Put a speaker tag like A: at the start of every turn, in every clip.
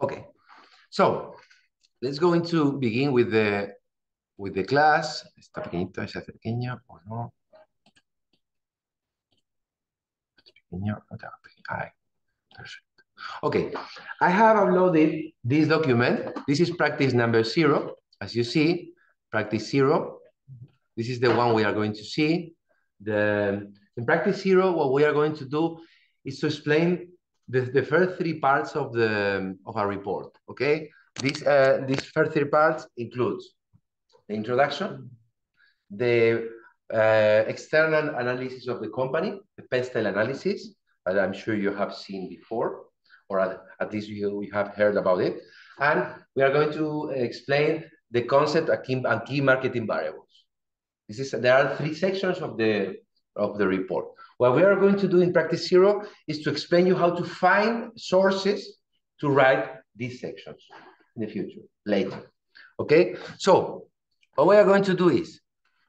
A: Okay, so let's go into begin with the with the class. Está pequeñito, es pequeño o no. Pequeño. Okay, I have uploaded this document. This is practice number zero. As you see, practice zero. This is the one we are going to see. The, in practice zero, what we are going to do is to explain the, the first three parts of the of our report. Okay, these uh, these first three parts includes the introduction, the uh, external analysis of the company, the PESTEL analysis, that I'm sure you have seen before, or at, at least you, you have heard about it. And we are going to explain the concept and key, and key marketing variables. This is there are three sections of the of the report. What we are going to do in practice zero is to explain you how to find sources to write these sections in the future, later. Okay, so what we are going to do is,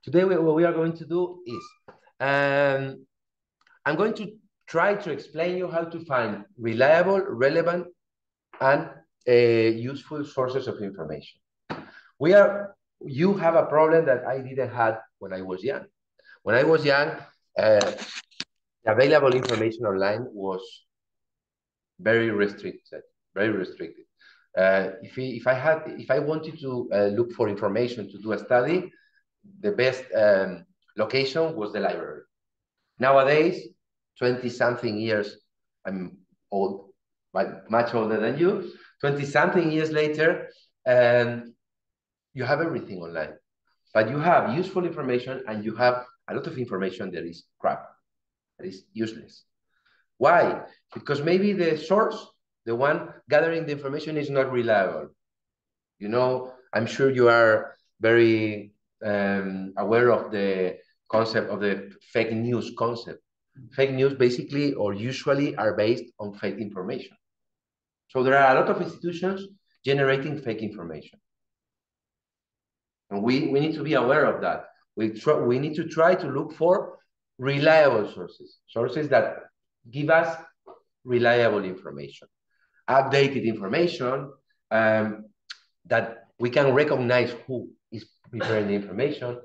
A: today we, what we are going to do is, um, I'm going to try to explain you how to find reliable, relevant, and uh, useful sources of information. We are, you have a problem that I didn't have when I was young. When I was young, uh, available information online was very restricted, very restricted. Uh, if, if I had, if I wanted to uh, look for information to do a study, the best um, location was the library. Nowadays, 20 something years, I'm old, but much older than you, 20 something years later, um, you have everything online. But you have useful information and you have a lot of information that is crap, that is useless. Why? Because maybe the source the one gathering the information is not reliable. You know, I'm sure you are very um, aware of the concept of the fake news concept. Fake news basically or usually are based on fake information. So there are a lot of institutions generating fake information. And we, we need to be aware of that. We, try, we need to try to look for reliable sources, sources that give us reliable information updated information, um, that we can recognize who is preparing the information.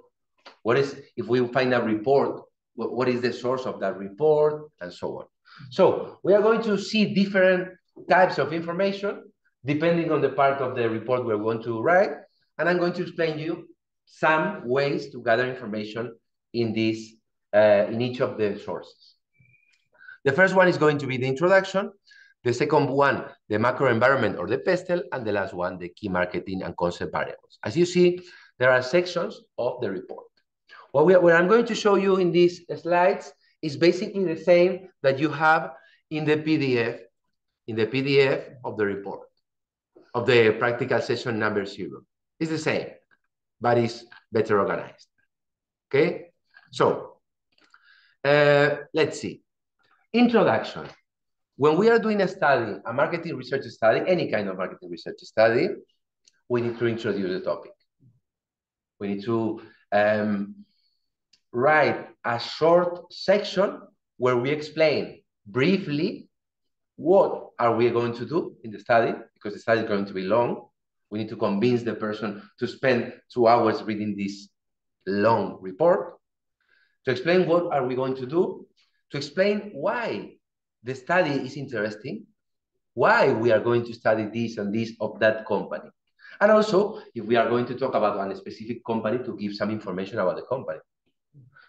A: What is, if we find a report, what, what is the source of that report, and so on. So we are going to see different types of information depending on the part of the report we're going to write. And I'm going to explain you some ways to gather information in this, uh, in each of the sources. The first one is going to be the introduction. The second one, the macro environment or the PESTEL, and the last one, the key marketing and concept variables. As you see, there are sections of the report. What, we, what I'm going to show you in these slides is basically the same that you have in the PDF, in the PDF of the report, of the practical session number zero. It's the same, but it's better organized. Okay, so uh, let's see. Introduction. When we are doing a study, a marketing research study, any kind of marketing research study, we need to introduce the topic. We need to um, write a short section where we explain briefly what are we going to do in the study, because the study is going to be long. We need to convince the person to spend two hours reading this long report, to explain what are we going to do, to explain why the study is interesting, why we are going to study this and this of that company. And also, if we are going to talk about a specific company, to give some information about the company.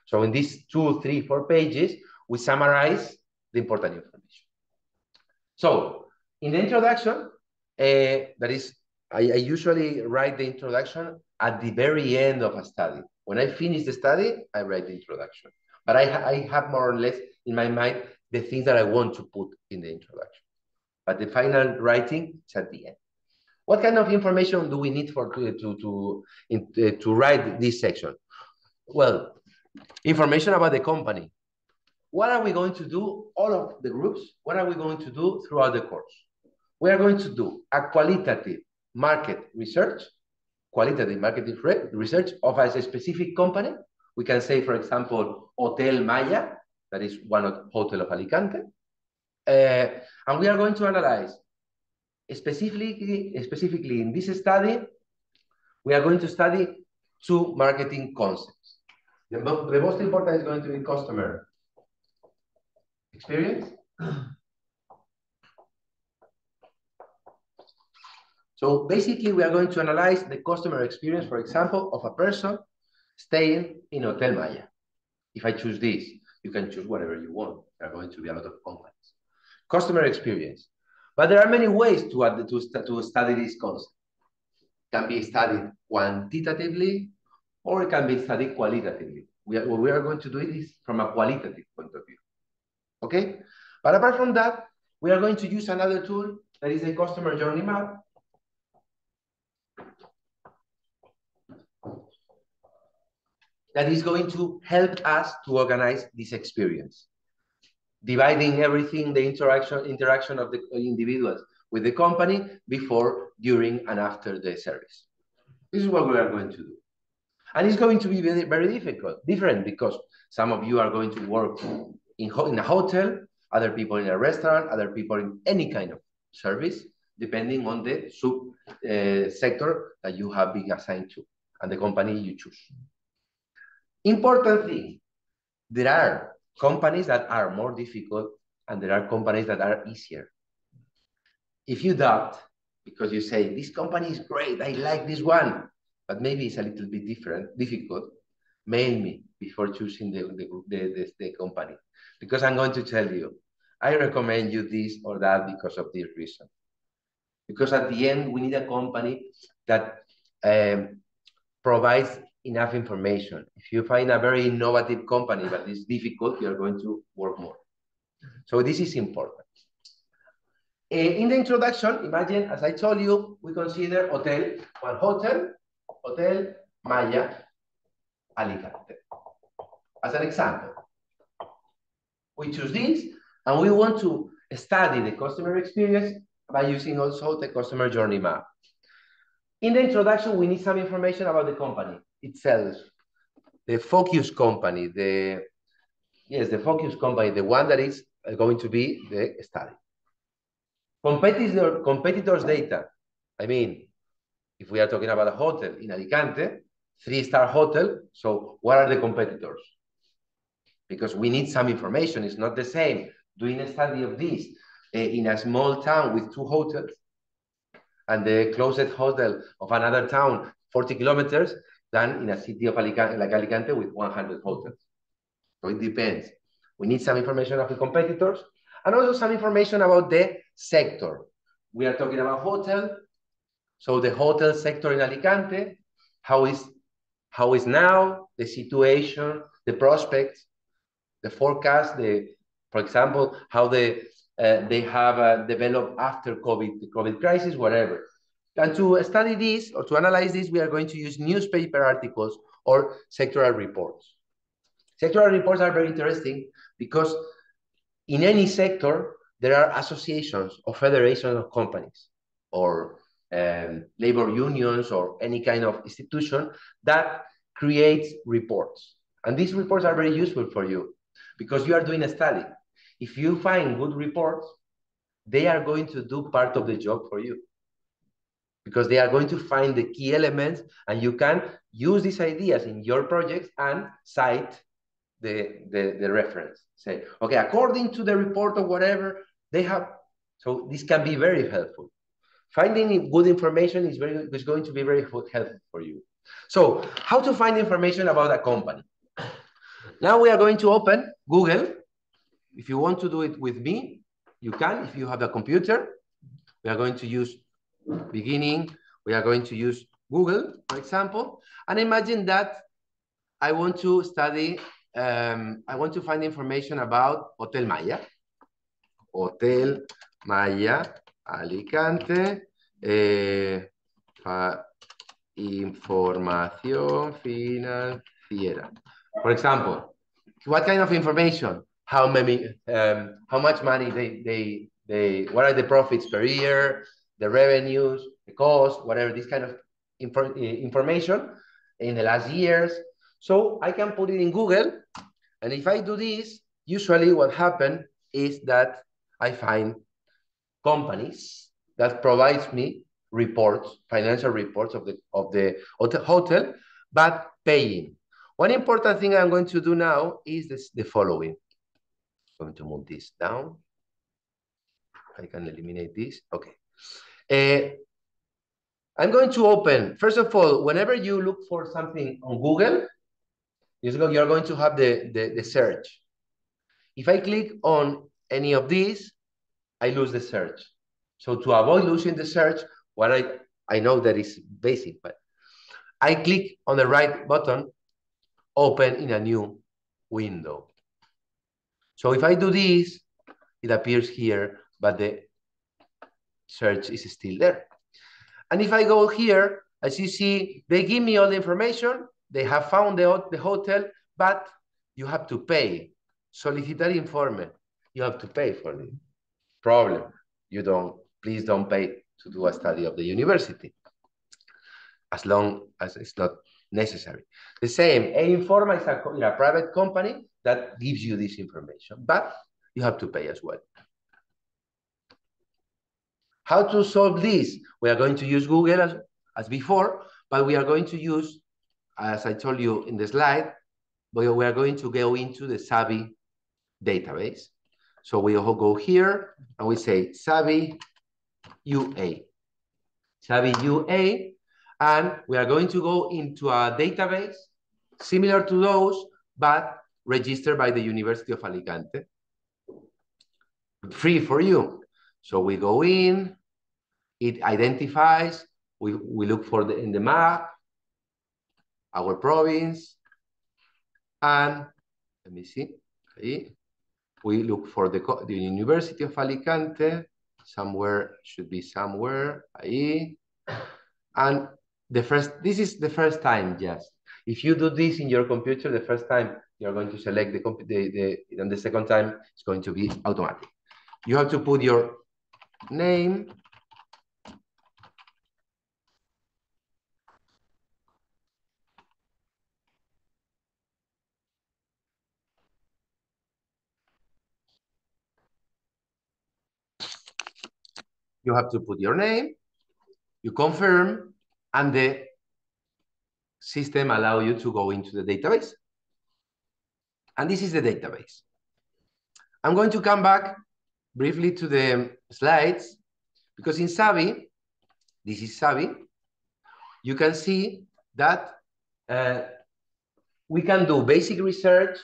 A: So in these two, three, four pages, we summarize the important information. So in the introduction, uh, that is, I, I usually write the introduction at the very end of a study. When I finish the study, I write the introduction. But I, I have more or less in my mind the things that I want to put in the introduction. But the final writing is at the end. What kind of information do we need for to to to, in, uh, to write this section? Well, information about the company. What are we going to do? All of the groups. What are we going to do throughout the course? We are going to do a qualitative market research, qualitative market research of a specific company. We can say, for example, Hotel Maya, that is one of Hotel of Alicante. Uh, and we are going to analyze specifically, specifically in this study, we are going to study two marketing concepts. The, the most important is going to be customer experience. So basically, we are going to analyze the customer experience, for example, of a person staying in Hotel Maya. If I choose this, you can choose whatever you want. There are going to be a lot of companies. Customer experience. But there are many ways to, add, to, to study this concept. It can be studied quantitatively or it can be studied qualitatively. We are, what we are going to do is from a qualitative point of view. Okay? But apart from that, we are going to use another tool that is a customer journey map that is going to help us to organize this experience. Dividing everything, the interaction, interaction of the individuals with the company before, during, and after the service. This is what we are going to do. And it's going to be very, very difficult, different because some of you are going to work in, in a hotel, other people in a restaurant, other people in any kind of service, depending on the sub uh, sector that you have been assigned to and the company you choose. Important thing, there are companies that are more difficult and there are companies that are easier. If you doubt, because you say, this company is great, I like this one, but maybe it's a little bit different, difficult, mail me before choosing the, the, the, the, company. Because I'm going to tell you, I recommend you this or that because of this reason. Because at the end, we need a company that um, provides enough information. If you find a very innovative company but it's difficult, you're going to work more. So this is important. Eh, in the introduction, imagine, as I told you, we consider hotel, one hotel, Hotel Maya Alicante. As an example, we choose this and we want to study the customer experience by using also the customer journey map. In the introduction, we need some information about the company itself, the focus company, the yes, the focus company, the one that is going to be the study. Competitor, competitors data. I mean, if we are talking about a hotel in Alicante, three-star hotel, so what are the competitors? Because we need some information. It's not the same doing a study of this uh, in a small town with two hotels and the closest hotel of another town 40 kilometers than in a city of Alicante, like Alicante with 100 hotels. So it depends. We need some information of the competitors and also some information about the sector. We are talking about hotel. So the hotel sector in Alicante, how is, how is now the situation, the prospects, the forecast, the, for example, how they, uh, they have uh, developed after COVID, the COVID crisis, whatever. And to study this or to analyze this, we are going to use newspaper articles or sectoral reports. Sectoral reports are very interesting because in any sector, there are associations or federations of companies or um, labor unions or any kind of institution that creates reports. And these reports are very useful for you because you are doing a study. If you find good reports, they are going to do part of the job for you because they are going to find the key elements and you can use these ideas in your projects and cite the, the, the reference. Say, okay, according to the report or whatever, they have, so this can be very helpful. Finding good information is, very, is going to be very helpful for you. So how to find information about a company? Now we are going to open Google. If you want to do it with me, you can. If you have a computer, we are going to use beginning, we are going to use Google, for example, and imagine that I want to study, um, I want to find information about Hotel Maya. Hotel Maya Alicante, eh, información financiera. For example, what kind of information? How many, um, how much money they, they, they, what are the profits per year? The revenues, the cost, whatever, this kind of eh, information in the last years. So I can put it in Google. And if I do this, usually what happens is that I find companies that provides me reports, financial reports of the of the hotel, but paying. One important thing I'm going to do now is this, the following. I'm going to move this down. I can eliminate this. Okay. Uh, I'm going to open, first of all, whenever you look for something on Google, you're going to have the, the, the search. If I click on any of these, I lose the search. So to avoid losing the search, what I, I know that is basic, but I click on the right button, open in a new window. So if I do this, it appears here, but the search is still there. And if I go here, as you see, they give me all the information. They have found the, the hotel, but you have to pay. Solicitar informe. You have to pay for it. Problem. You don't, please don't pay to do a study of the university as long as it's not necessary. The same, eInforma is a, a private company that gives you this information, but you have to pay as well. How to solve this? We are going to use Google as, as before, but we are going to use, as I told you in the slide, but we are going to go into the SABI database. So we all go here and we say SABI UA. SABI UA, and we are going to go into a database similar to those, but registered by the University of Alicante. Free for you. So we go in, it identifies, we, we look for the in the map, our province, and let me see, okay. we look for the, the University of Alicante, somewhere, should be somewhere, ahí. And the first, this is the first time, yes. If you do this in your computer, the first time, you're going to select the, the, the and the second time, it's going to be automatic. You have to put your name, you have to put your name, you confirm, and the system allow you to go into the database. And this is the database. I'm going to come back briefly to the slides because in SABI, this is SABI, you can see that uh, we can do basic research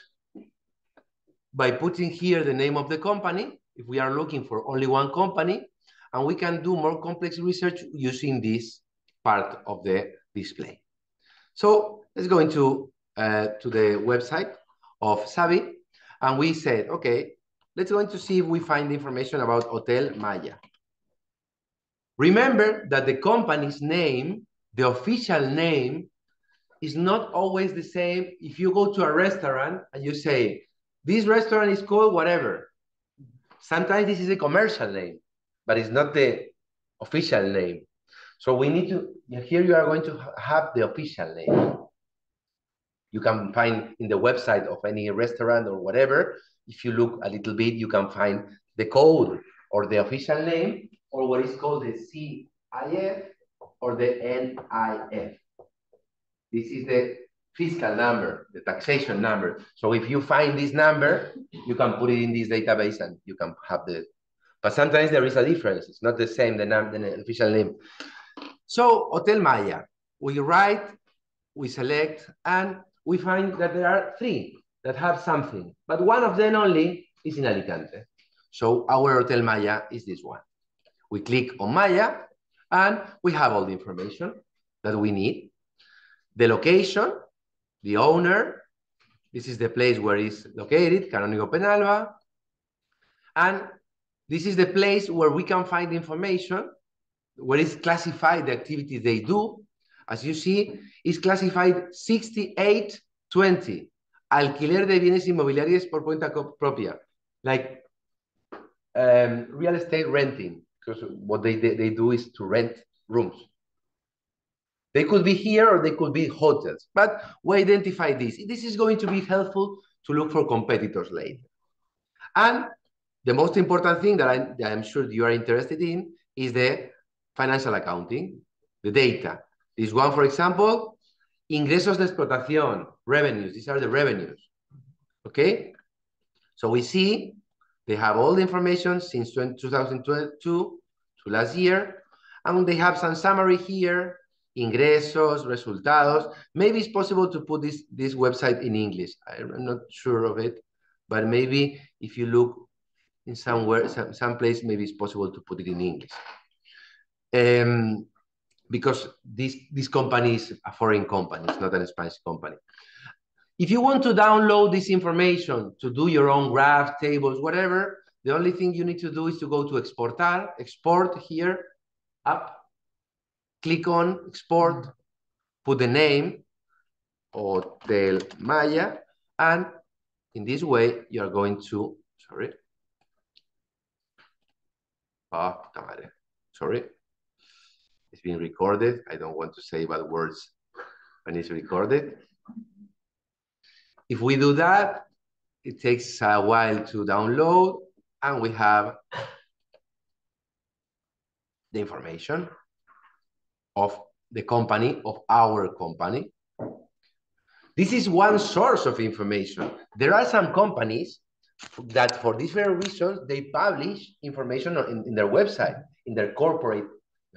A: by putting here the name of the company, if we are looking for only one company, and we can do more complex research using this part of the display. So let's go into uh, to the website of SABI, and we said, okay, let's go to see if we find information about Hotel Maya. Remember that the company's name, the official name, is not always the same if you go to a restaurant and you say, this restaurant is called whatever. Sometimes this is a commercial name but it's not the official name. So we need to, here you are going to have the official name. You can find in the website of any restaurant or whatever, if you look a little bit, you can find the code or the official name or what is called the CIF or the NIF. This is the fiscal number, the taxation number. So if you find this number, you can put it in this database and you can have the but sometimes there is a difference. It's not the same, the, name, the official name. So Hotel Maya, we write, we select, and we find that there are three that have something, but one of them only is in Alicante. So our Hotel Maya is this one. We click on Maya, and we have all the information that we need. The location, the owner, this is the place where it's located, Canónigo Penalva, and this is the place where we can find information, where it's classified the activities they do. As you see, it's classified 6820, alquiler de bienes inmobiliarios por cuenta propia, like um, real estate renting, because what they, they, they do is to rent rooms. They could be here or they could be hotels, but we identify this. This is going to be helpful to look for competitors later. And the most important thing that, I, that I'm sure you are interested in is the financial accounting, the data. This one, for example, ingresos de explotación, revenues. These are the revenues. Okay? So we see they have all the information since 2022 to last year, and they have some summary here, ingresos, resultados. Maybe it's possible to put this, this website in English. I'm not sure of it, but maybe if you look in somewhere, some, some place, maybe it's possible to put it in English. Um, because this, this company is a foreign company, it's not a Spanish company. If you want to download this information to do your own graphs, tables, whatever, the only thing you need to do is to go to exportar, export here, up, click on export, put the name, Hotel Maya, and in this way, you're going to, sorry. Ah, oh, sorry. It's being recorded. I don't want to say bad words when it's recorded. If we do that, it takes a while to download and we have the information of the company, of our company. This is one source of information. There are some companies that for different reasons, they publish information in, in their website, in their corporate,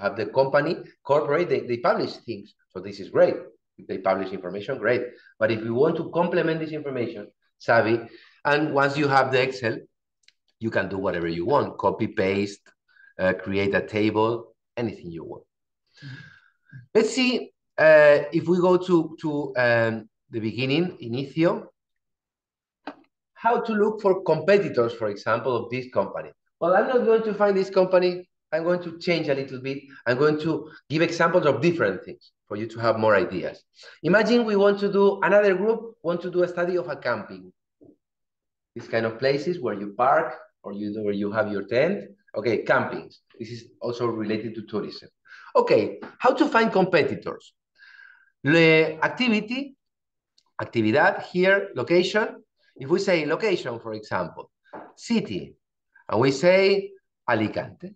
A: have the company, corporate, they, they publish things. So this is great. If they publish information, great. But if you want to complement this information, SABI, and once you have the Excel, you can do whatever you want, copy, paste, uh, create a table, anything you want. Let's see uh, if we go to, to um, the beginning, inicio, how to look for competitors, for example, of this company. Well, I'm not going to find this company. I'm going to change a little bit. I'm going to give examples of different things for you to have more ideas. Imagine we want to do, another group want to do a study of a camping. These kind of places where you park or you, where you have your tent. Okay, campings. This is also related to tourism. Okay, how to find competitors? The activity, actividad here, location. If we say location, for example, city, and we say Alicante,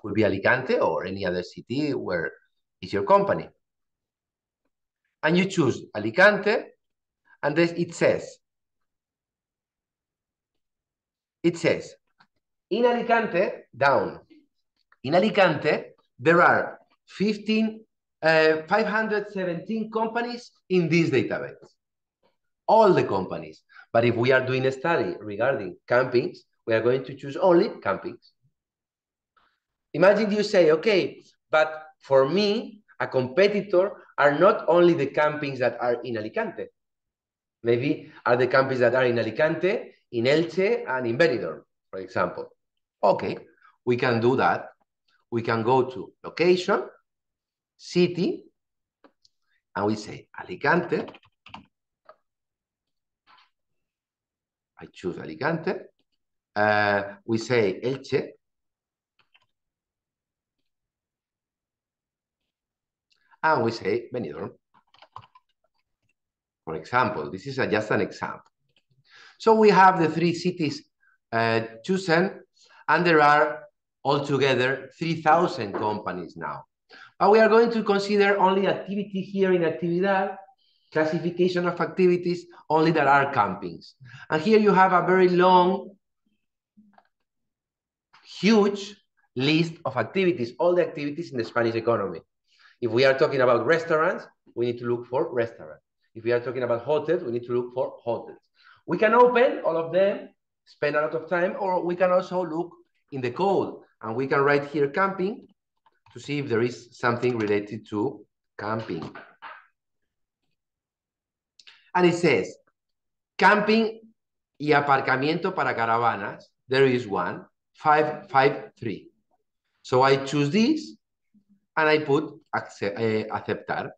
A: could be Alicante or any other city where is your company. And you choose Alicante, and then it says, it says, in Alicante, down, in Alicante, there are 15, uh, 517 companies in this database. All the companies. But if we are doing a study regarding campings, we are going to choose only campings. Imagine you say, okay, but for me, a competitor are not only the campings that are in Alicante. Maybe are the campings that are in Alicante, in Elche, and in Benidorm, for example. Okay, we can do that we can go to location, city, and we say Alicante. I choose Alicante. Uh, we say Elche. And we say Benidorm. For example, this is a, just an example. So we have the three cities uh, chosen, and there are altogether 3,000 companies now. But we are going to consider only activity here in Actividad, classification of activities, only that are campings. And here you have a very long, huge list of activities, all the activities in the Spanish economy. If we are talking about restaurants, we need to look for restaurants. If we are talking about hotels, we need to look for hotels. We can open all of them, spend a lot of time, or we can also look in the code and we can write here camping to see if there is something related to camping. And it says, camping y aparcamiento para caravanas. There is one, five, five, three. So I choose this and I put accept, uh, aceptar.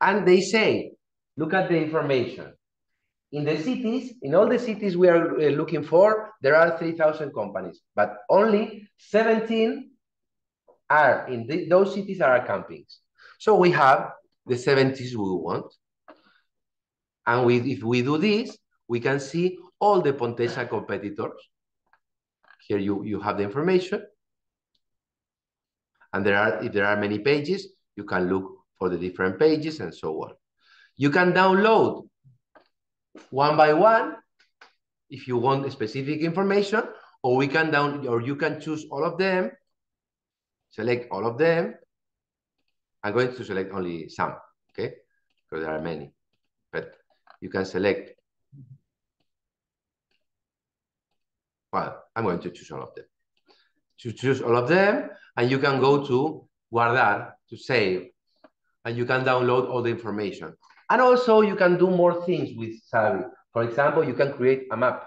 A: And they say, look at the information. In the cities, in all the cities we are uh, looking for, there are 3,000 companies, but only 17 are in the, those cities are campings. So we have the 70s we want. And we, if we do this, we can see all the Pontesa competitors. Here you, you have the information. And there are, if there are many pages, you can look for the different pages and so on. You can download one by one if you want specific information, or we can down, or you can choose all of them, select all of them. I'm going to select only some, okay? Because there are many, but you can select. Well, I'm going to choose all of them. To choose all of them, and you can go to guardar, to save, and you can download all the information. And also you can do more things with SABI. For example, you can create a map.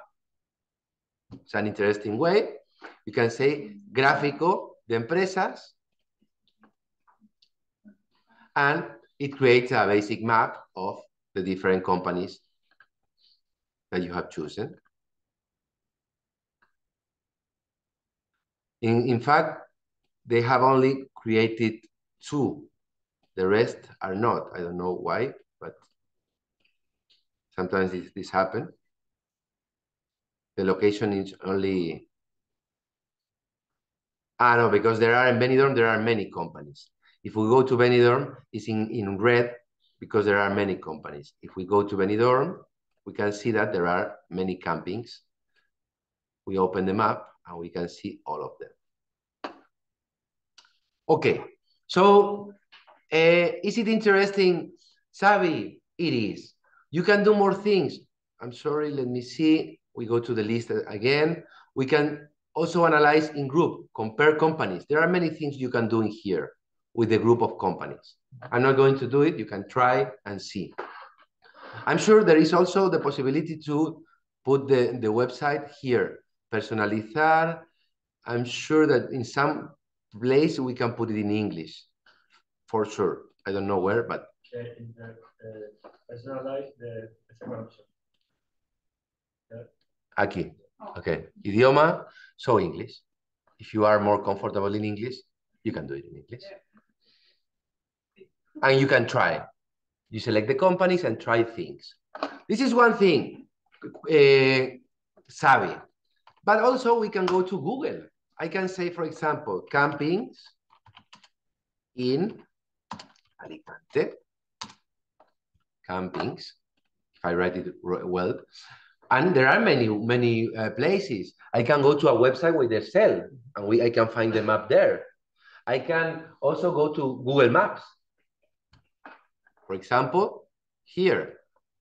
A: It's an interesting way. You can say gráfico de empresas, and it creates a basic map of the different companies that you have chosen. In, in fact, they have only created two. The rest are not. I don't know why, but sometimes this, this happens. The location is only... Ah, no, because there are in Benidorm, there are many companies. If we go to Benidorm, it's in, in red because there are many companies. If we go to Benidorm, we can see that there are many campings. We open the map and we can see all of them. Okay, so uh, is it interesting? SABI, it is. You can do more things. I'm sorry, let me see. We go to the list again. We can also analyze in group, compare companies. There are many things you can do in here with the group of companies. I'm not going to do it. You can try and see. I'm sure there is also the possibility to put the, the website here, personalizar. I'm sure that in some place we can put it in English, for sure. I don't know where, but.
B: personalize the, the second option.
A: Aquí. Okay. Idioma, so English. If you are more comfortable in English, you can do it in English. And you can try. You select the companies and try things. This is one thing, uh, SABI. But also we can go to Google. I can say, for example, campings in Alicante. Campings, if I write it well. And there are many, many uh, places. I can go to a website where they sell, and we, I can find the map there. I can also go to Google Maps. For example, here,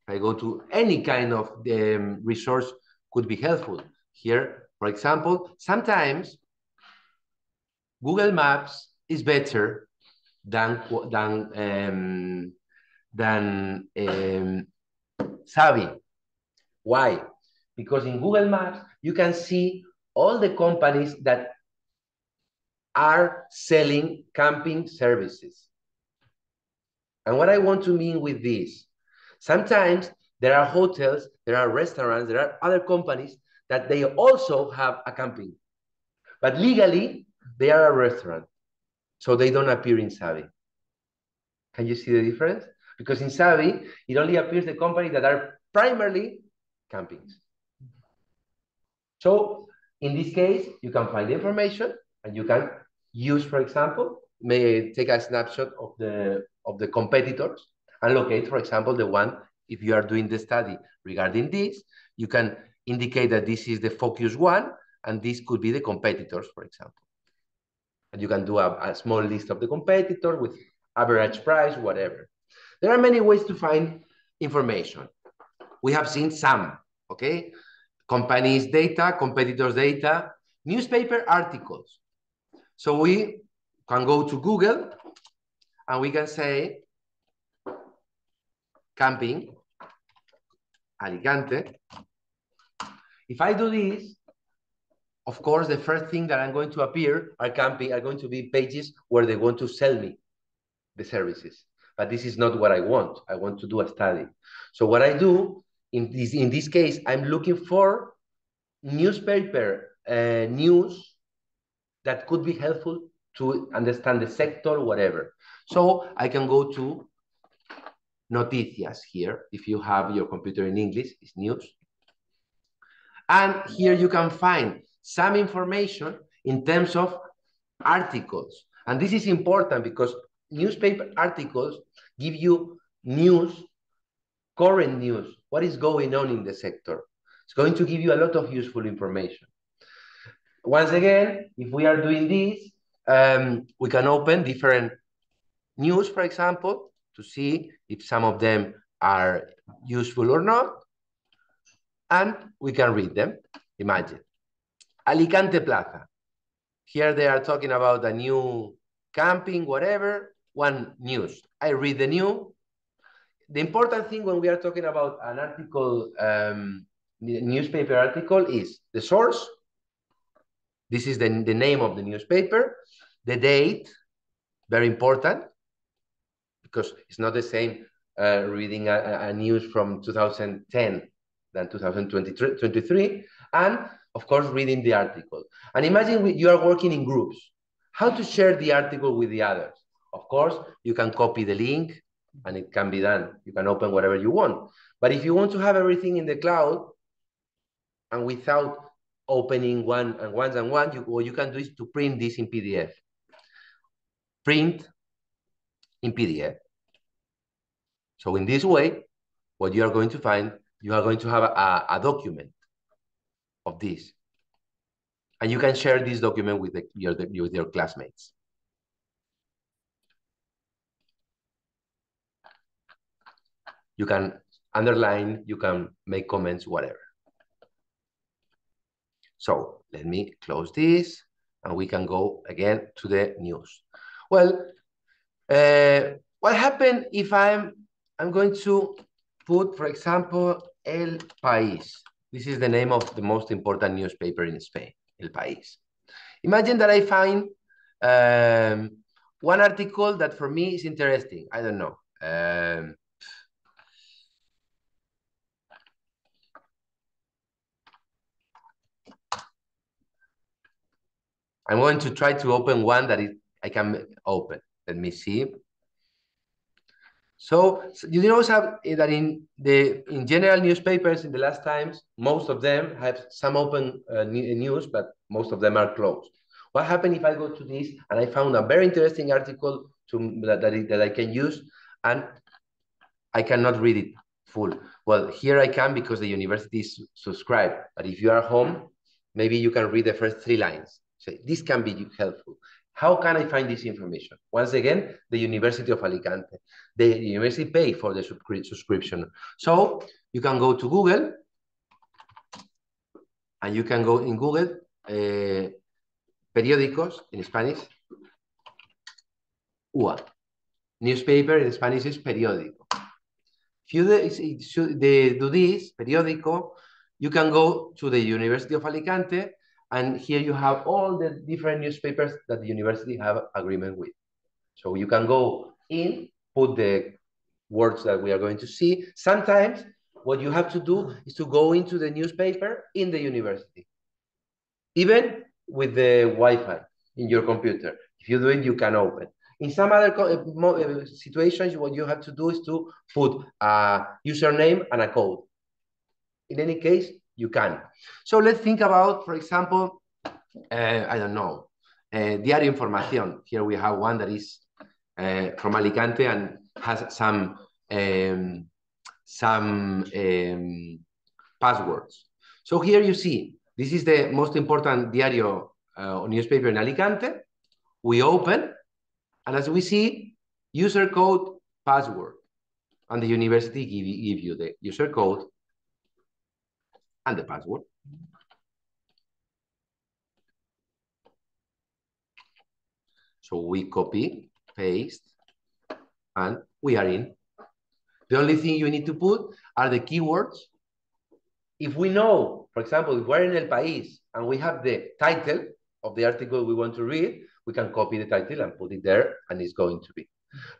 A: I go to any kind of um, resource could be helpful. Here, for example, sometimes Google Maps is better than than um, than um. Why? Because in Google Maps, you can see all the companies that are selling camping services. And what I want to mean with this, sometimes there are hotels, there are restaurants, there are other companies that they also have a camping. But legally, they are a restaurant. So they don't appear in SABI. Can you see the difference? Because in SABI, it only appears the companies that are primarily campings. So in this case, you can find information and you can use, for example, may take a snapshot of the of the competitors and locate, for example, the one, if you are doing the study regarding this, you can indicate that this is the focus one, and this could be the competitors, for example. You can do a, a small list of the competitor with average price, whatever. There are many ways to find information. We have seen some, okay? Companies data, competitors data, newspaper articles. So we can go to Google and we can say camping, Alicante. If I do this, of course, the first thing that I'm going to appear are camping, are going to be pages where they want to sell me the services. But this is not what I want. I want to do a study. So what I do in this, in this case, I'm looking for newspaper uh, news that could be helpful to understand the sector, whatever. So I can go to noticias here. If you have your computer in English, it's news. And here you can find some information in terms of articles. And this is important because newspaper articles give you news, current news, what is going on in the sector. It's going to give you a lot of useful information. Once again, if we are doing this, um, we can open different news, for example, to see if some of them are useful or not. And we can read them. Imagine. Alicante Plaza. Here they are talking about a new camping, whatever, one news. I read the new. The important thing when we are talking about an article, um, newspaper article is the source. This is the, the name of the newspaper, the date, very important, because it's not the same uh, reading a, a, news from 2010 than 2023, and of course, reading the article. And imagine you are working in groups. How to share the article with the others? Of course, you can copy the link and it can be done. You can open whatever you want. But if you want to have everything in the cloud and without opening one and ones and one, you, what you can do is to print this in PDF. Print in PDF. So in this way, what you are going to find, you are going to have a, a document of this. And you can share this document with, the, your, with your classmates. You can underline, you can make comments, whatever. So let me close this and we can go again to the news. Well, uh, what happened if I'm, I'm going to put, for example, El País. This is the name of the most important newspaper in Spain, El País. Imagine that I find um, one article that for me is interesting. I don't know. Um, I'm going to try to open one that I can open. Let me see. So, you know eh, that in the in general newspapers in the last times, most of them have some open uh, news, but most of them are closed. What happened if I go to this and I found a very interesting article to that, that, that I can use and I cannot read it full. Well, here I can because the university is subscribed. But if you are home, maybe you can read the first three lines. So this can be helpful. How can I find this information? Once again, the University of Alicante. The university pay for the subscription. So you can go to Google and you can go in Google, uh, periódicos in Spanish, UA. Newspaper in Spanish is periódico. If you do this, periódico, you can go to the University of Alicante and here you have all the different newspapers that the university have agreement with. So you can go in, put the words that we are going to see. Sometimes what you have to do is to go into the newspaper in the university, even with the Wi-Fi in your computer. If you do it, you can open. In some other uh, uh, situations, what you have to do is to put a username and a code. In any case, you can. So let's think about, for example, uh, I don't know, uh, Diario Información. Here we have one that is uh, from Alicante and has some um, some um, passwords. So here you see, this is the most important diario uh, newspaper in Alicante. We open, and as we see, user code, password. And the university give, give you the user code and the password. So we copy, paste, and we are in. The only thing you need to put are the keywords. If we know, for example, if we're in El País and we have the title of the article we want to read, we can copy the title and put it there and it's going to be.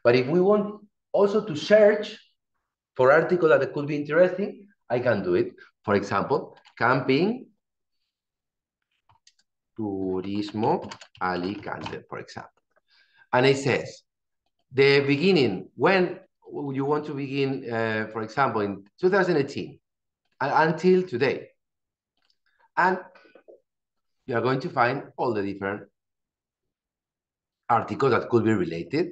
A: But if we want also to search for article that could be interesting, I can do it. For example, camping, turismo, Alicante, for example. And it says, the beginning, when you want to begin, uh, for example, in 2018 until today. And you are going to find all the different articles that could be related.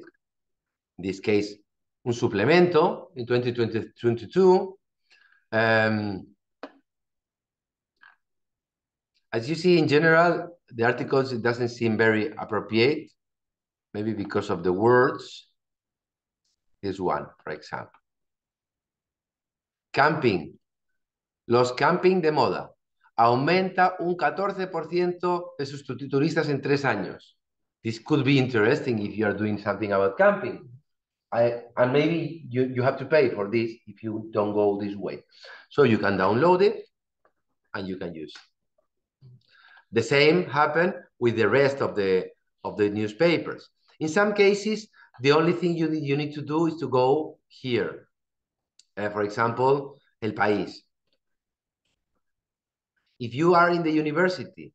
A: In this case, un suplemento in 2022. Um, as you see, in general, the articles, it doesn't seem very appropriate, maybe because of the words. This one, for example. Camping. Los camping de moda. Aumenta un 14% de sus turistas en tres años. This could be interesting if you are doing something about camping. I, and maybe you, you have to pay for this if you don't go this way. So you can download it and you can use it. The same happened with the rest of the, of the newspapers. In some cases, the only thing you, you need to do is to go here. Uh, for example, El País. If you are in the university,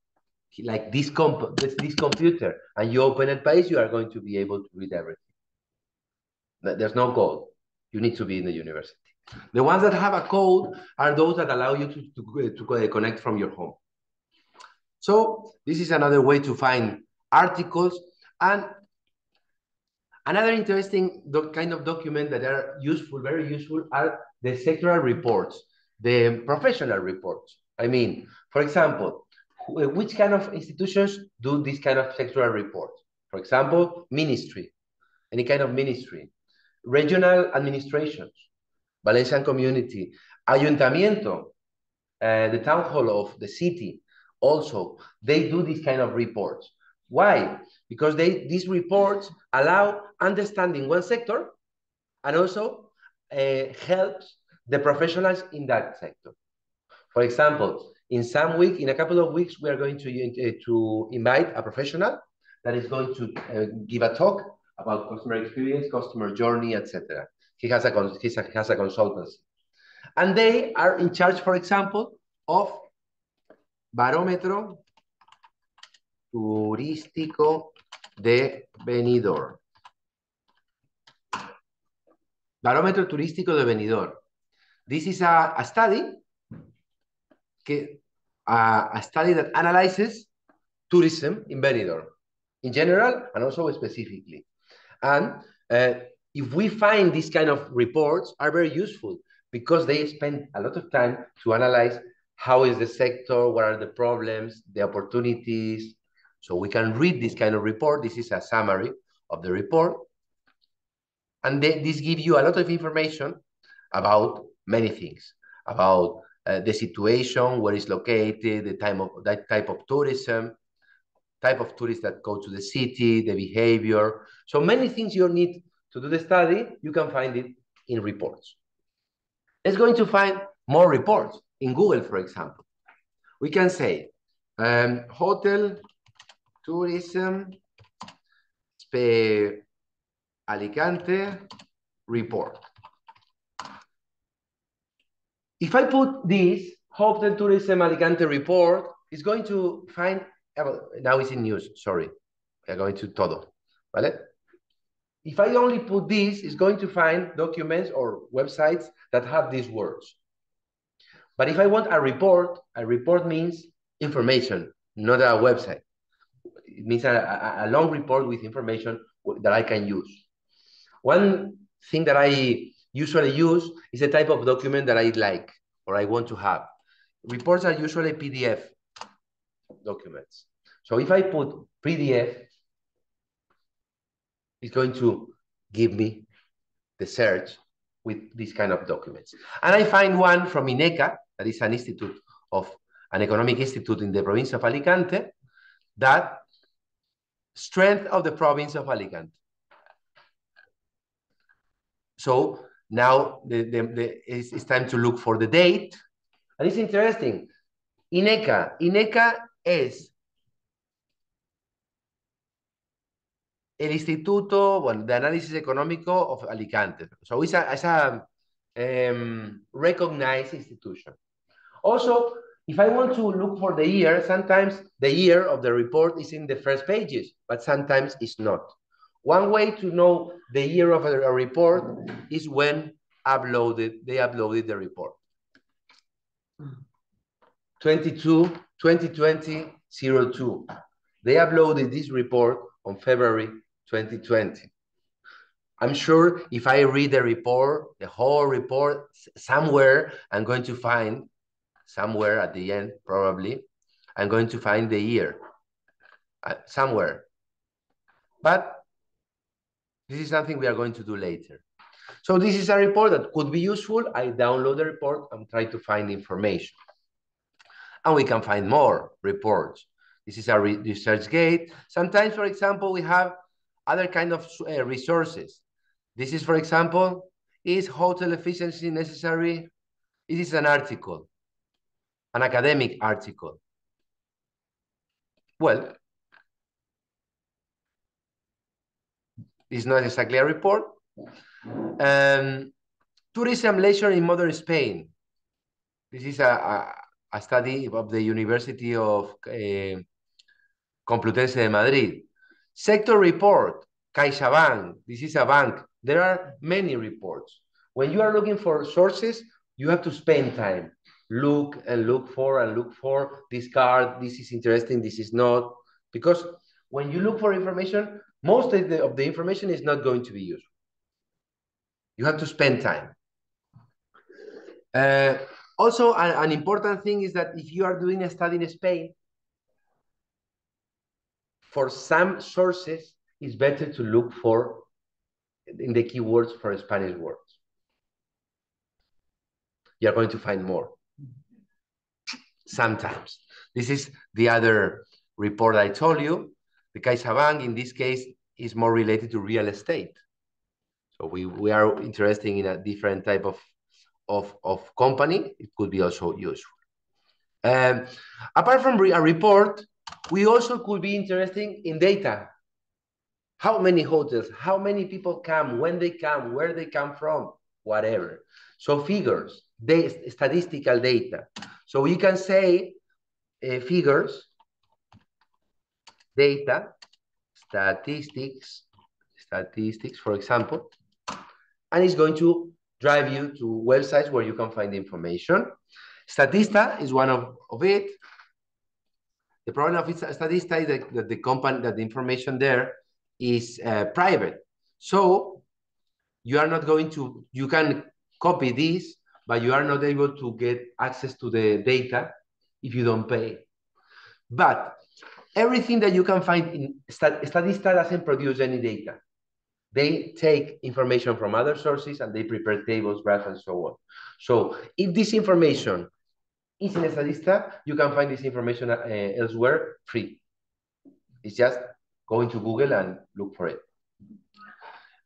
A: like this, comp this, this computer, and you open El País, you are going to be able to read everything. There's no code. You need to be in the university. The ones that have a code are those that allow you to, to, to connect from your home. So this is another way to find articles. And another interesting kind of document that are useful, very useful, are the sectoral reports, the professional reports. I mean, for example, which kind of institutions do this kind of sectoral reports? For example, ministry, any kind of ministry, regional administrations, Valencian community, ayuntamiento, uh, the town hall of the city, also, they do this kind of reports. Why? Because they these reports allow understanding one sector and also uh, helps the professionals in that sector. For example, in some week, in a couple of weeks, we are going to, uh, to invite a professional that is going to uh, give a talk about customer experience, customer journey, etc. He has a, he has a consultancy. And they are in charge, for example, of barómetro turístico de Benidorm. Barómetro turístico de Benidorm. This is a, a study, que, a, a study that analyzes tourism in Benidorm, in general and also specifically. And uh, if we find these kind of reports are very useful because they spend a lot of time to analyze how is the sector, what are the problems, the opportunities. So we can read this kind of report. This is a summary of the report. And this gives you a lot of information about many things, about uh, the situation, where it's located, the time of that type of tourism, type of tourists that go to the city, the behavior. So many things you need to do the study, you can find it in reports. Let's going to find more reports in Google, for example. We can say um, hotel tourism Spe Alicante report. If I put this Hope hotel tourism Alicante report, it's going to find eh, now it's in news, sorry. We're going to todo, ¿vale? If I only put this, it's going to find documents or websites that have these words. But if I want a report, a report means information, not a website. It means a, a, long report with information that I can use. One thing that I usually use is the type of document that I like or I want to have. Reports are usually PDF documents. So if I put PDF, it's going to give me the search with these kind of documents. And I find one from INECA, that is an institute of an economic institute in the province of Alicante, that strength of the province of Alicante. So now the, the, the, it's, it's time to look for the date. And it's interesting. INECA. INECA es el Instituto bueno, de Análisis Económico of Alicante. So it's a, it's a um, recognized institution. Also, if I want to look for the year, sometimes the year of the report is in the first pages, but sometimes it's not. One way to know the year of a, report is when uploaded, they uploaded the report. 22 2020 02. They uploaded this report on February 2020. I'm sure if I read the report, the whole report, somewhere I'm going to find, somewhere at the end, probably, I'm going to find the year, uh, somewhere. But this is something we are going to do later. So this is a report that could be useful. I download the report and try to find information. And we can find more reports. This is a re ResearchGate. Sometimes, for example, we have other kind of uh, resources. This is, for example, is hotel efficiency necessary? It is an article, an academic article. Well, it's not exactly a report. Um, tourism leisure in modern Spain. This is a, a, a study of the University of uh, Complutense de Madrid. Sector report, CaixaBank. This is a bank. There are many reports. When you are looking for sources, you have to spend time. Look and look for and look for this card. This is interesting. This is not. Because when you look for information, most of the, of the information is not going to be useful. You have to spend time. Uh, also, an, an, important thing is that if you are doing a study in Spain, for some sources, it's better to look for in the keywords for Spanish words. You're going to find more. Sometimes. This is the other report I told you. The CaixaBank, in this case, is more related to real estate. So we, we are interested in a different type of, of, of company. It could be also useful. Um, apart from a report, we also could be interested in data. How many hotels, how many people come, when they come, where they come from, whatever. So figures, they, statistical data. So we can say uh, figures, data, statistics, statistics, for example, and it's going to drive you to websites where you can find the information. Statista is one of, of it. The problem of Statista is that, that the company, that the information there is uh, private. So you are not going to, you can copy this, but you are not able to get access to the data if you don't pay. But everything that you can find in Statista doesn't produce any data. They take information from other sources and they prepare tables, graphs, and so on. So if this information is in Statista, you can find this information uh, elsewhere free. It's just going to Google and look for it.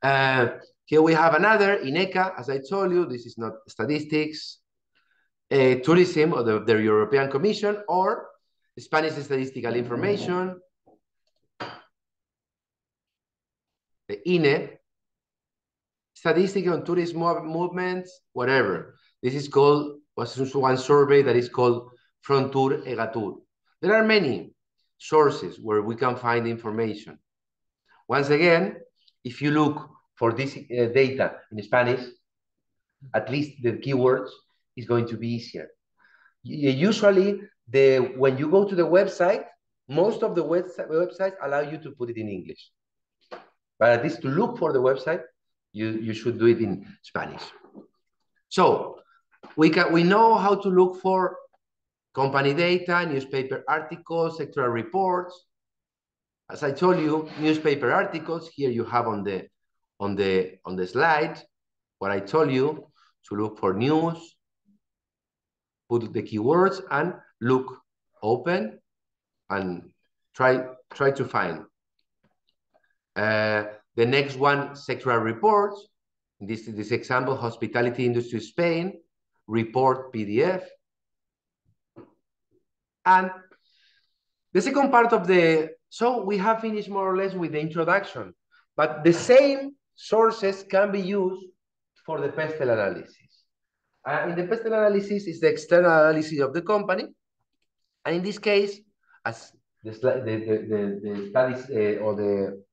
A: Uh, here we have another, INECA, as I told you, this is not statistics, uh, tourism or the, the European Commission, or Spanish statistical information, the INE, statistics on tourist movements, whatever. This is called, was one survey that is called Frontur Egatur. There are many sources where we can find information. Once again, if you look for this uh, data in Spanish, at least the keywords is going to be easier. Usually, the when you go to the website, most of the website, websites allow you to put it in English. But at least to look for the website, you, you should do it in Spanish. So we can we know how to look for company data, newspaper articles, sectoral reports. As I told you, newspaper articles, here you have on the on the on the slide what I told you to look for news, put the keywords and look open and try try to find. Uh, the next one, sectoral reports. This, this example, hospitality industry Spain, report PDF. And the second part of the, so we have finished more or less with the introduction, but the same sources can be used for the pestle analysis. Uh, in the pestle analysis is the external analysis of the company, and in this case, as the, the, the, the studies uh, or the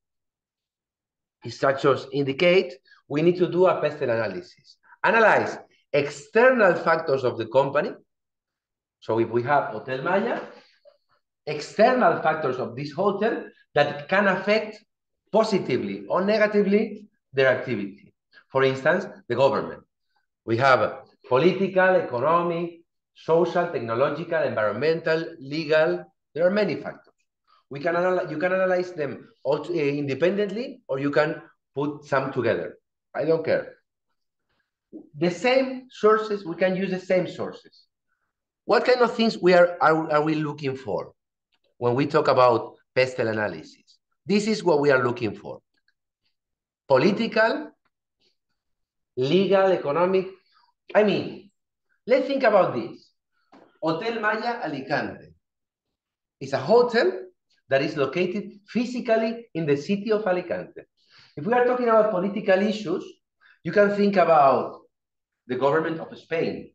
A: structures indicate, we need to do a pestle analysis. Analyze external factors of the company. So if we have Hotel Maya, external factors of this hotel that can affect positively or negatively their activity. For instance, the government. We have political, economic, social, technological, environmental, legal. There are many factors. We can analyze, you can analyze them all uh, independently or you can put some together. I don't care. The same sources, we can use the same sources. What kind of things we are, are, are we looking for when we talk about PESTEL analysis? This is what we are looking for. Political, legal, economic. I mean, let's think about this. Hotel Maya Alicante is a hotel that is located physically in the city of Alicante. If we are talking about political issues, you can think about the government of Spain.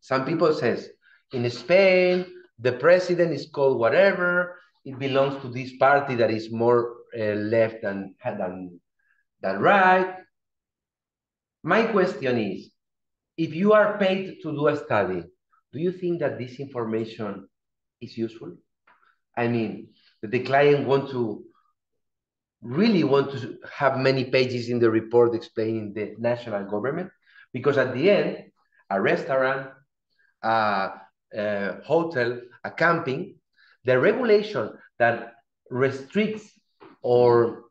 A: Some people says, in Spain, the president is called whatever, it belongs to this party that is more uh, left than, than, than right. My question is, if you are paid to do a study, do you think that this information is useful? I mean, that the client want to really want to have many pages in the report explaining the national government because at the end a restaurant a, a hotel a camping the regulation that restricts or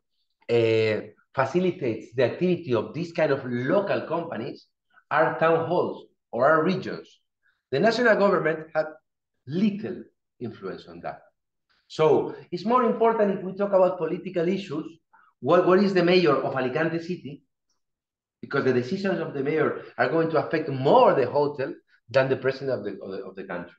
A: uh, facilitates the activity of these kind of local companies are town halls or are regions the national government had little influence on that so it's more important if we talk about political issues, what, what is the mayor of Alicante City? Because the decisions of the mayor are going to affect more the hotel than the president of the, of the, of the country.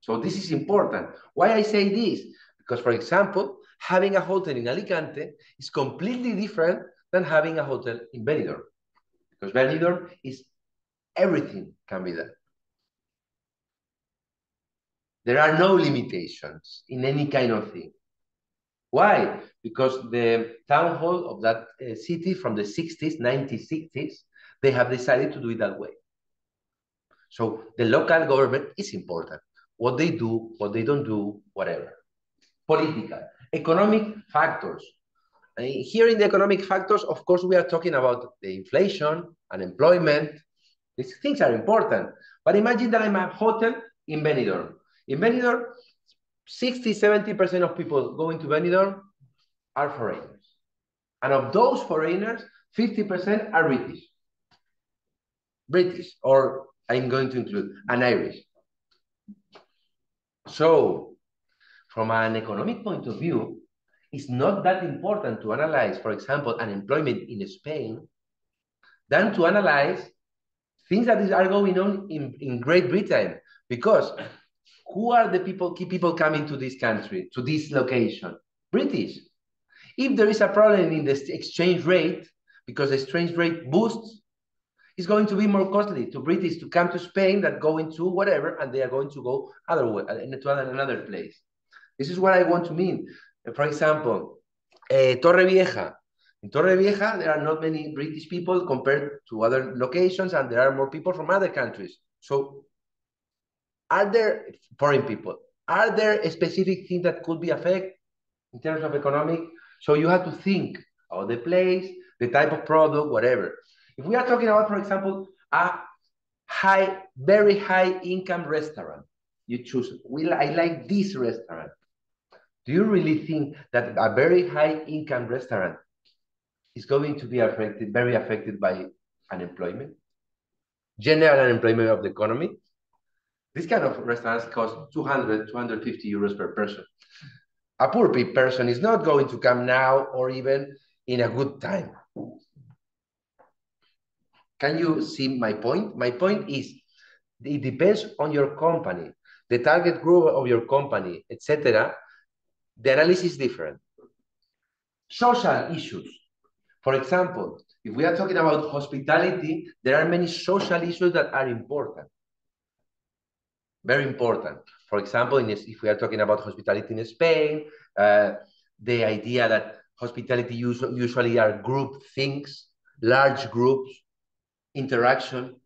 A: So this is important. Why I say this? Because, for example, having a hotel in Alicante is completely different than having a hotel in Benidorm. Because Benidorm is everything can be done. There are no limitations in any kind of thing. Why? Because the town hall of that uh, city from the 60s, 1960s, they have decided to do it that way. So the local government is important. What they do, what they don't do, whatever. Political, economic factors. here in the economic factors, of course, we are talking about the inflation, unemployment. These things are important. But imagine that I'm a hotel in Benidorm. In Benidorm, 60, 70% of people going to Benidorm are foreigners. And of those foreigners, 50% are British. British, or I'm going to include an Irish. So, from an economic point of view, it's not that important to analyze, for example, unemployment in Spain than to analyze things that are going on in, in Great Britain. Because who are the people, key people coming to this country, to this location? British. If there is a problem in the exchange rate, because the exchange rate boosts, it's going to be more costly to British to come to Spain than going to whatever, and they are going to go other way, uh, to another place. This is what I want to mean. For example, uh, Torrevieja. In Torrevieja, there are not many British people compared to other locations, and there are more people from other countries. So are there foreign people? Are there a specific things that could be affected in terms of economic? So you have to think of the place, the type of product, whatever. If we are talking about, for example, a high, very high income restaurant, you choose, will I like this restaurant? Do you really think that a very high income restaurant is going to be affected, very affected by unemployment? General unemployment of the economy? This kind of restaurants cost 200, 250 euros per person. A poor person is not going to come now or even in a good time. Can you see my point? My point is, it depends on your company, the target group of your company, etc. The analysis is different. Social issues. For example, if we are talking about hospitality, there are many social issues that are important very important. For example, in, if we are talking about hospitality in Spain, uh, the idea that hospitality usually are group things, large groups, interaction.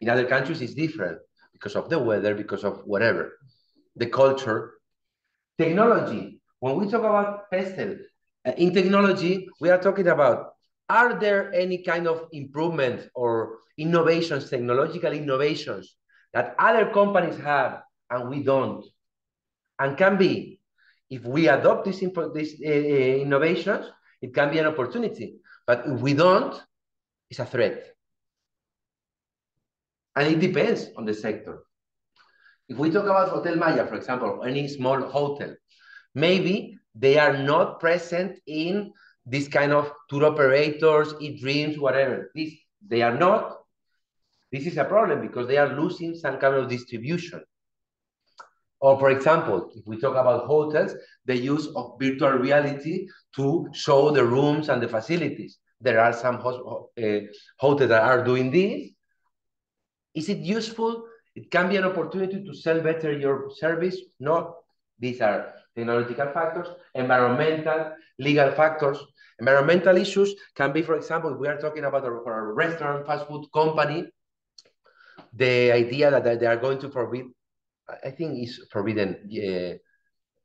A: In other countries, it's different because of the weather, because of whatever, the culture. Technology. When we talk about PESTEL, Uh, in technology, we are talking about, are there any kind of improvements or innovations, technological innovations that other companies have and we don't? And can be, if we adopt these, these uh, innovations, it can be an opportunity. But if we don't, it's a threat. And it depends on the sector. If we talk about Hotel Maya, for example, any small hotel, maybe they are not present in this kind of tour operators, eDreams, whatever. This, they are not. This is a problem because they are losing some kind of distribution. Or for example, if we talk about hotels, the use of virtual reality to show the rooms and the facilities. There are some uh, hotels that are doing this. Is it useful? It can be an opportunity to sell better your service. No, these are technological factors, environmental, legal factors. Environmental issues can be, for example, we are talking about a, a restaurant, fast food company, the idea that they are going to forbid, I think is forbidden uh,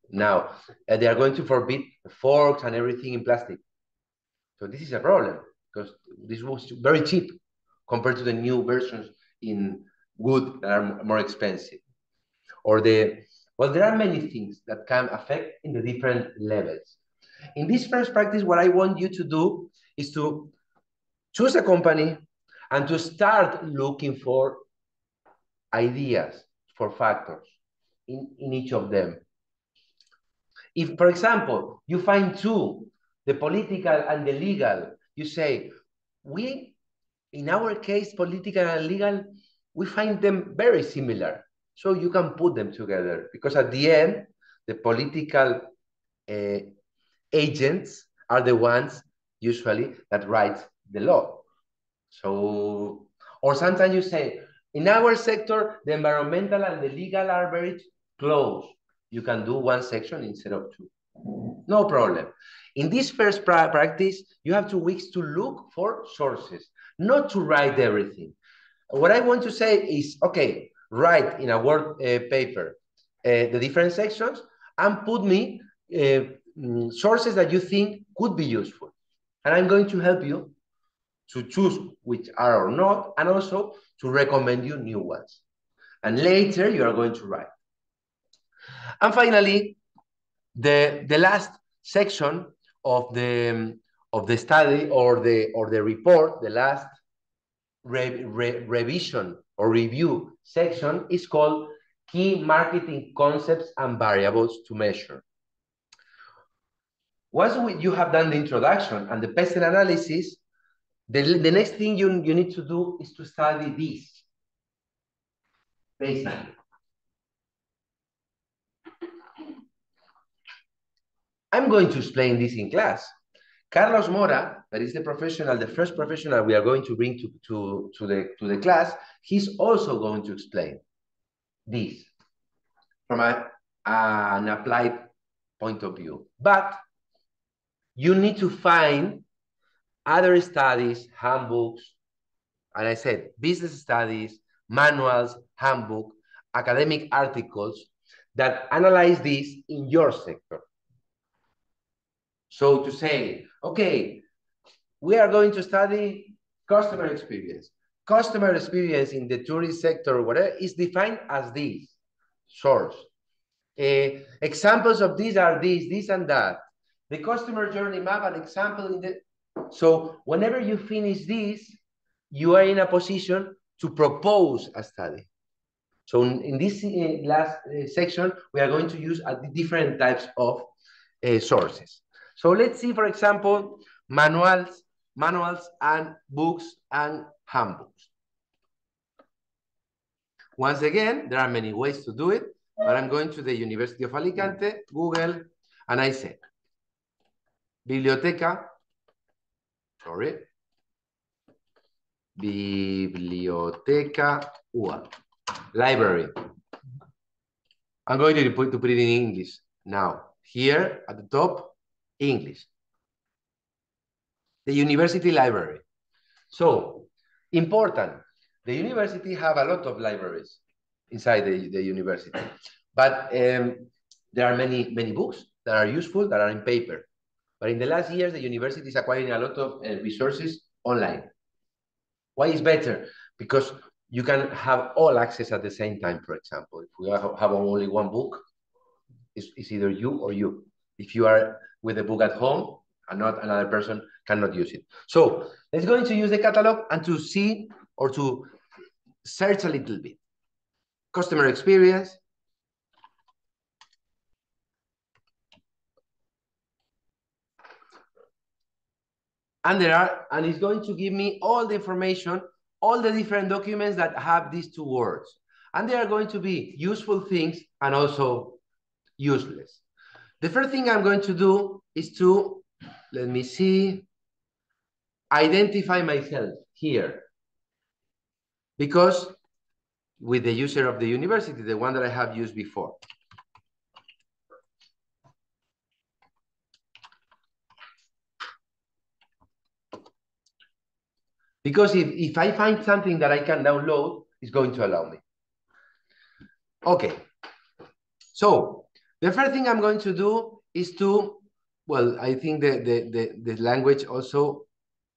A: now, uh, they are going to forbid forks and everything in plastic. So this is a problem because this was very cheap compared to the new versions in wood that are more expensive. Or the, well, there are many things that can affect in the different levels. In this first practice, what I want you to do is to choose a company and to start looking for ideas, for factors in, in each of them. If, for example, you find two, the political and the legal, you say, we, in our case, political and legal, we find them very similar. So you can put them together because at the end, the political uh, agents are the ones usually that write the law. So, or sometimes you say, in our sector, the environmental and the legal are very close. You can do one section instead of two. No problem. In this first pra practice, you have two weeks to look for sources, not to write everything. What I want to say is, okay, write in a word uh, paper uh, the different sections and put me uh, mm, sources that you think could be useful. And I'm going to help you to choose which are or not, and also to recommend you new ones. And later you are going to write. And finally, the, the last section of the, of the study or the, or the report, the last re, re, revision or review section is called Key Marketing Concepts and Variables to Measure. Once we, you have done the introduction and the pestle analysis, the, the next thing you, you need to do is to study this, basically. I'm going to explain this in class. Carlos Mora, that is the professional, the first professional we are going to bring to, to, to, the, to the class, he's also going to explain this from a, an applied point of view. But you need to find other studies, handbooks, and I said business studies, manuals, handbook, academic articles that analyze this in your sector. So to say, okay, we are going to study customer experience. Customer experience in the tourist sector, or whatever, is defined as this source. Uh, examples of these are these, this and that. The customer journey map, an example in the. So whenever you finish this, you are in a position to propose a study. So in, in this uh, last uh, section, we are going to use different types of sources. So let's see, for example, manuals, manuals and books and handbooks. Once again, there are many ways to do it, but I'm going to the University of Alicante, Google, and I say, biblioteca, sorry, biblioteca UA, library. I'm going to put, to put it in English now. Here at the top, English. The university library. So, important. The university have a lot of libraries inside the, the university. But um, there are many, many books that are useful that are in paper. But in the last years, the university is acquiring a lot of uh, resources online. Why is better? Because you can have all access at the same time, for example. If we have only one book, it's, it's either you or you. If you are with a book at home and not another person cannot use it. So let's go into use the catalog and to see or to search a little bit. Customer experience. And there are, and it's going to give me all the information, all the different documents that have these two words. And they are going to be useful things and also useless. The first thing I'm going to do is to, let me see, identify myself here. Because with the user of the university, the one that I have used before. Because if, if I find something that I can download, it's going to allow me. Okay. So the first thing I'm going to do is to, well, I think the, the, the, the language also,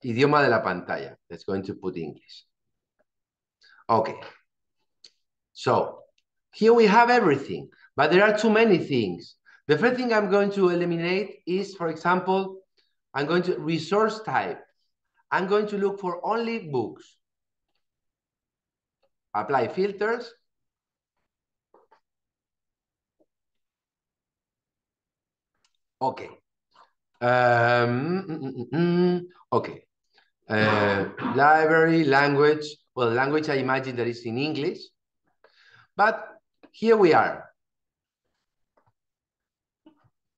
A: idioma de la pantalla. That's going to put English. Okay. So here we have everything, but there are too many things. The first thing I'm going to eliminate is, for example, I'm going to resource type. I'm going to look for only books. Apply filters. Okay. Um, mm, mm, mm. okay. Uh, library, language. Well, language, I imagine that is in English. But here we are.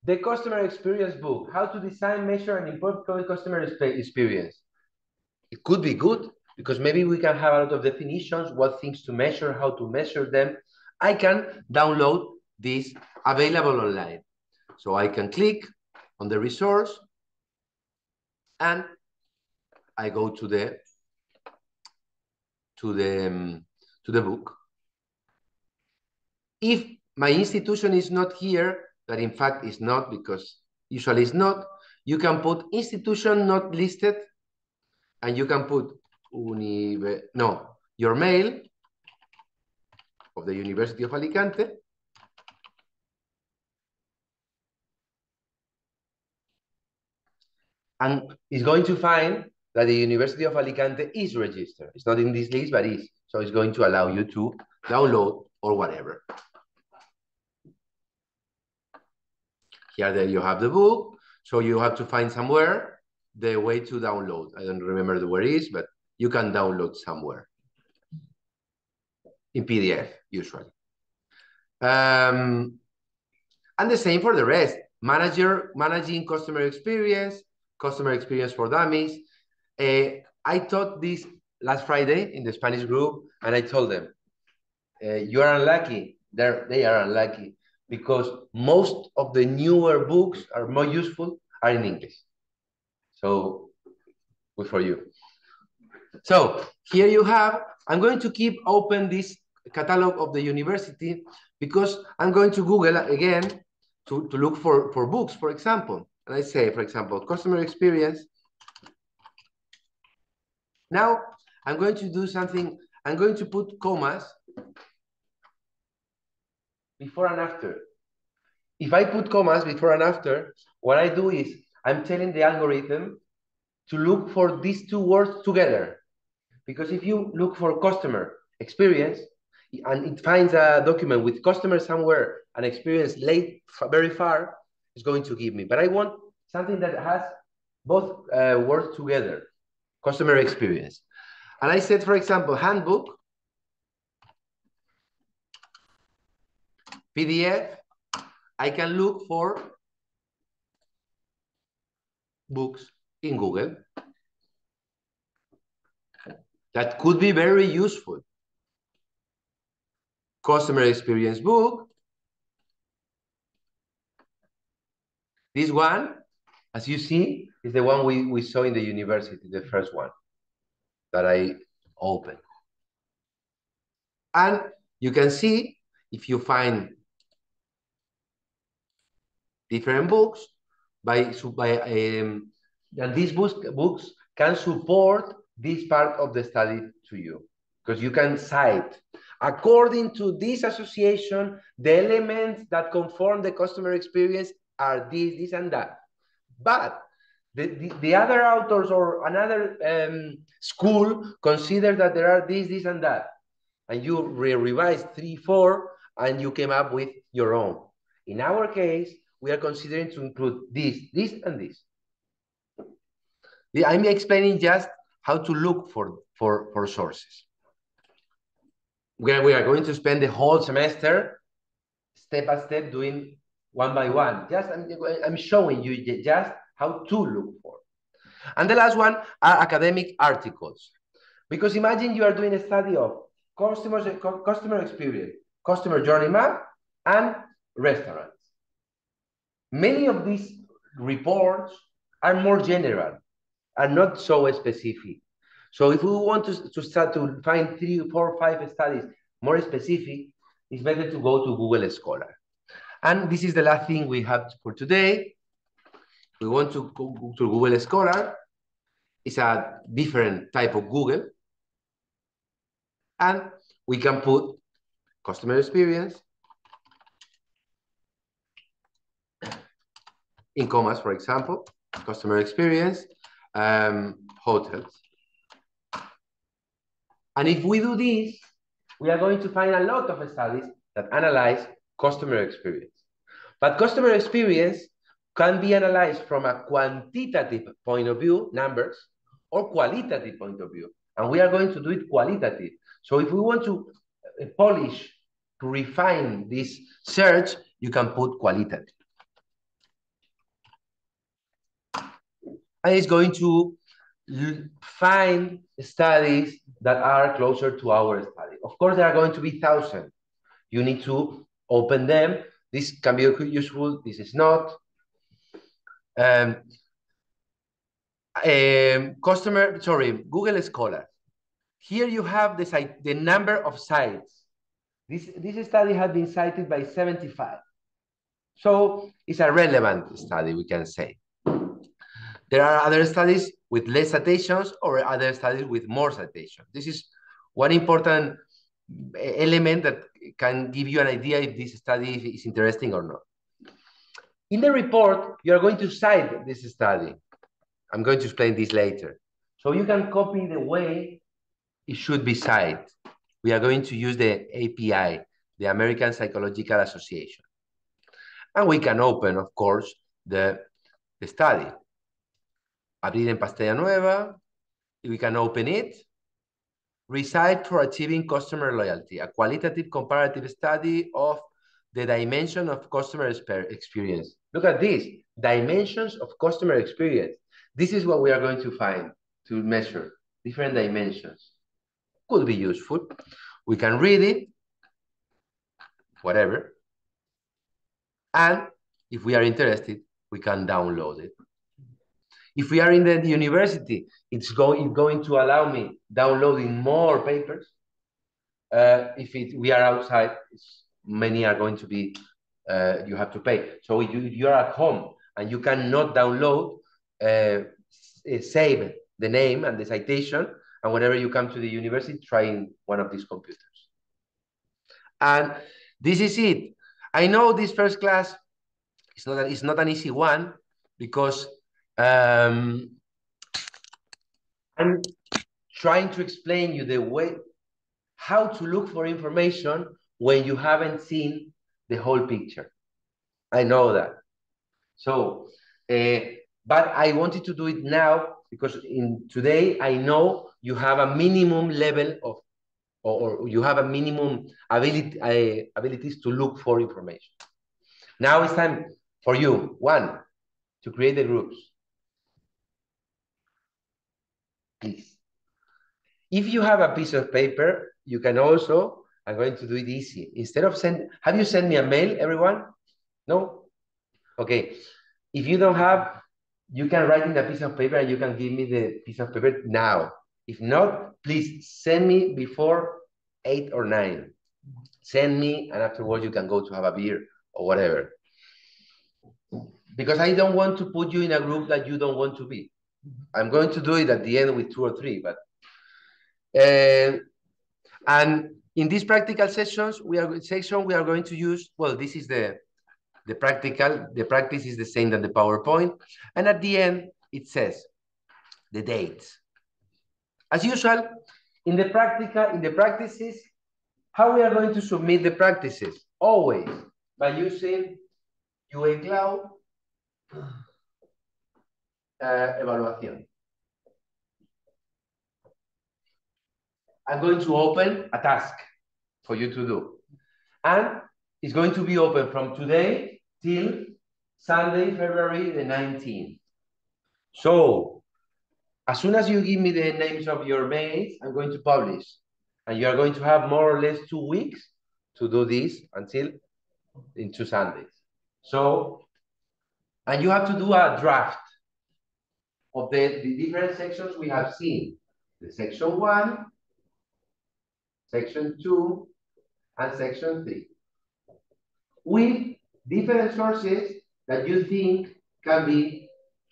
A: The customer experience book, how to design, measure, and improve customer experience. It could be good because maybe we can have a lot of definitions, what things to measure, how to measure them. I can download this available online. So I can click on the resource and I go to the to the um, to the book. If my institution is not here, that in fact is not because usually it's not, you can put institution not listed and you can put unive no, your mail of the University of Alicante and it's going to find that the University of Alicante is registered. It's not in this list, but is. So it's going to allow you to download or whatever. Here there you have the book. So you have to find somewhere the way to download. I don't remember the word is, but you can download somewhere in PDF usually. Um, and the same for the rest. Manager, managing customer experience, customer experience for dummies. Uh, I taught this last Friday in the Spanish group, and I told them, uh, you are unlucky. They're, they are unlucky because most of the newer books are more useful are in English. So good for you. So here you have, I'm going to keep open this catalog of the university because I'm going to Google again to, to look for, for books, for example. And I say, for example, customer experience. Now I'm going to do something, I'm going to put commas before and after. If I put commas before and after, what I do is I'm telling the algorithm to look for these two words together. Because if you look for customer experience and it finds a document with customer somewhere and experience late very far, it's going to give me. But I want something that has both uh, words together, customer experience. And I said, for example, handbook PDF, I can look for books in Google. That could be very useful. Customer experience book. This one, as you see, is the one we, we saw in the university, the first one that I opened. And you can see if you find different books, by, by um, and these books, books can support this part of the study to you. Because you can cite. According to this association the elements that conform the customer experience are this this and that. But the, the, the other authors or another um, school consider that there are this this and that and you re revise three four and you came up with your own in our case we are considering to include this this and this I'm explaining just how to look for, for, for sources. We are, we are going to spend the whole semester step by step doing one by one. Just I'm, I'm showing you just how to look for. And the last one are academic articles. Because imagine you are doing a study of customers, customer experience, customer journey map, and restaurants. Many of these reports are more general are not so specific. So if we want to, to start to find three, four, five studies more specific, it's better to go to Google Scholar. And this is the last thing we have for today. We want to go to Google Scholar. It's a different type of Google. And we can put customer experience in commas, for example, customer experience, um, hotels. And if we do this, we are going to find a lot of studies that analyze customer experience. But customer experience can be analyzed from a quantitative point of view, numbers, or qualitative point of view. And we are going to do it qualitative. So if we want to uh, polish, to refine this search, you can put qualitative. and it's going to find studies that are closer to our study. Of course, there are going to be thousands. You need to open them. This can be useful. This is not. Um, um, customer, sorry, Google Scholar. Here you have the site, the number of sites. This, this study has been cited by 75. So it's a relevant study, we can say. There are other studies with less citations or other studies with more citations. This is one important element that can give you an idea if this study is interesting or not. In the report, you are going to cite this study. I'm going to explain this later. So you can copy the way it should be cited. We are going to use the APA, the American Psychological Association. And we can open, of course, the, the study abrir en pantalla nueva, we can open it. Recite for achieving customer loyalty, a qualitative comparative study of the dimension of customer experience. Look at this, dimensions of customer experience. This is what we are going to find to measure different dimensions. Could be useful. We can read it, whatever. And if we are interested, we can download it. If we are in the university, it's going, going to allow me downloading more papers. Uh, if it, we are outside, many are going to be, uh, you have to pay. So you, you are at home and you cannot download, uh, save the name and the citation, and whenever you come to the university, try in one of these computers. And this is it. I know this first class is not, it's not an easy one because um, I'm trying to explain you the way how to look for information when you haven't seen the whole picture. I know that. So, uh, but I wanted to do it now because in today I know you have a minimum level of, or, or you have a minimum ability uh, abilities to look for information. Now it's time for you one to create the groups. please. If you have a piece of paper, you can also, I'm going to do it easy. Instead of send, have you sent me a mail, everyone? No? Okay. If you don't have, you can write in a piece of paper and you can give me the piece of paper now. If not, please send me before eight or nine. Send me, and afterwards you can go to have a beer or whatever. because I don't want to put you in a group that you don't want to be. I'm going to do it at the end with two or three, but uh, and in these practical sessions, we are section we are going to use. Well, this is the the practical. The practice is the same than the PowerPoint, and at the end it says the dates. As usual, in the practical in the practices, how we are going to submit the practices always by using UA Cloud uh, evaluación. I'm going to open a task for you to do. And it's going to be open from today till Sunday, February the 19th. So as soon as you give me the names of your mates, I'm going to publish. And you are going to have more or less two weeks to do this until in two Sundays. So, and you have to do a draft of the, the different sections we have seen. The section one, section two, and section three. With different sources that you think can be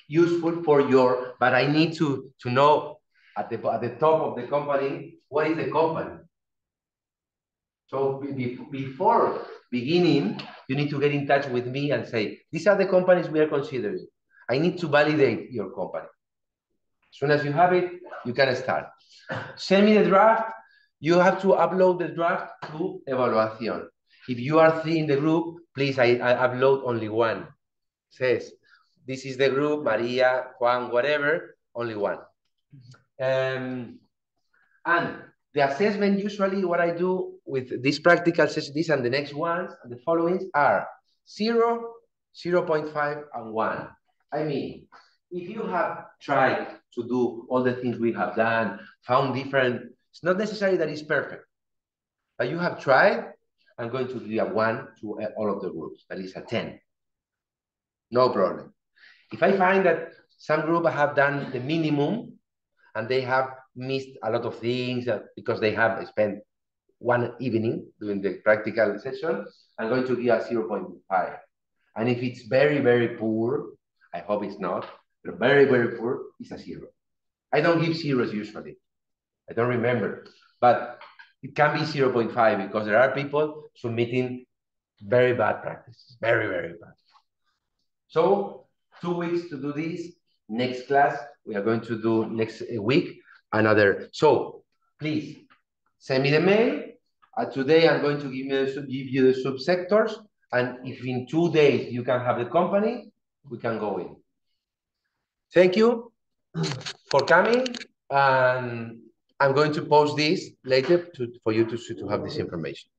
A: useful for your, but I need to, to know at the, at the top of the company, what is the company? So before beginning, you need to get in touch with me and say, these are the companies we are considering. I need to validate your company. As soon as you have it, you can start. Send me the draft. You have to upload the draft to Evaluación. If you are three in the group, please, I, I upload only one. Says, this is the group, Maria, Juan, whatever, only one. Um, and the assessment, usually what I do with this practical session, this and the next ones, and the followings are 0, 0 0.5, and 1. I mean, if you have tried to do all the things we have done, found different, it's not necessary that it's perfect, but you have tried, I'm going to give a 1 to uh, all of the groups, that is a 10. No problem. If I find that some group have done the minimum and they have missed a lot of things uh, because they have spent one evening doing the practical session, I'm going to give a 0.5. And if it's very, very poor, I hope it's not, but very, very poor, it's a zero. I don't give zeros usually. I don't remember, but it can be 0.5 because there are people submitting very bad practices, very, very bad. So two weeks to do this. Next class, we are going to do next week another. So please send me the mail. Uh, today I'm going to give you, give you the subsectors. And if in two days you can have the company, we can go in. Thank you for coming. And I'm going to post this later to, for you to, to have this information.